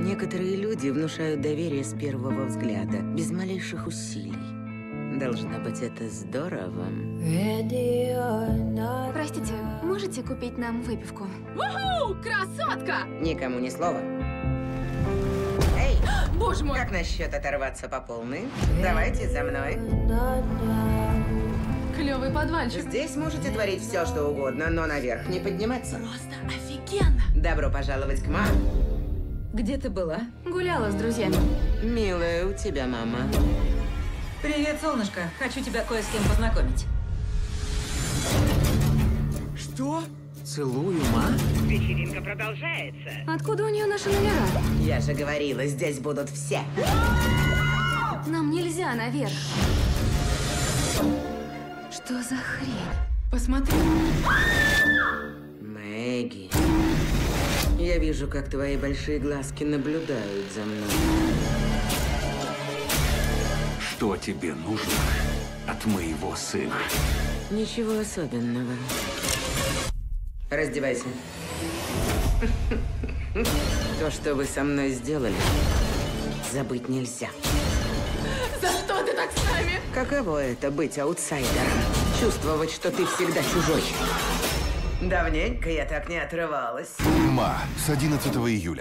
Некоторые люди внушают доверие с первого взгляда, без малейших усилий. Должно быть, это здорово. Простите, можете купить нам выпивку? Красотка! Никому ни слова. Эй, Боже мой! как насчет оторваться по полной? Давайте за мной. Клевый подвальчик. Здесь можете творить все, что угодно, но наверх не подниматься. Просто офигенно! Добро пожаловать к маме. Где ты была? Гуляла с друзьями. Милая у тебя мама. Привет, солнышко. Хочу тебя кое с кем познакомить. Что? Целую, ма? Вечеринка продолжается. Откуда у нее наши номера? Я же говорила, здесь будут все. Нам нельзя наверх. Что за хрень? Посмотри. Я вижу, как твои большие глазки наблюдают за мной. Что тебе нужно от моего сына? Ничего особенного. Раздевайся. То, что вы со мной сделали, забыть нельзя. За что ты так с нами? Каково это быть аутсайдером? Чувствовать, что ты всегда чужой. Давненько я так не отрывалась. Ма с 11 июля.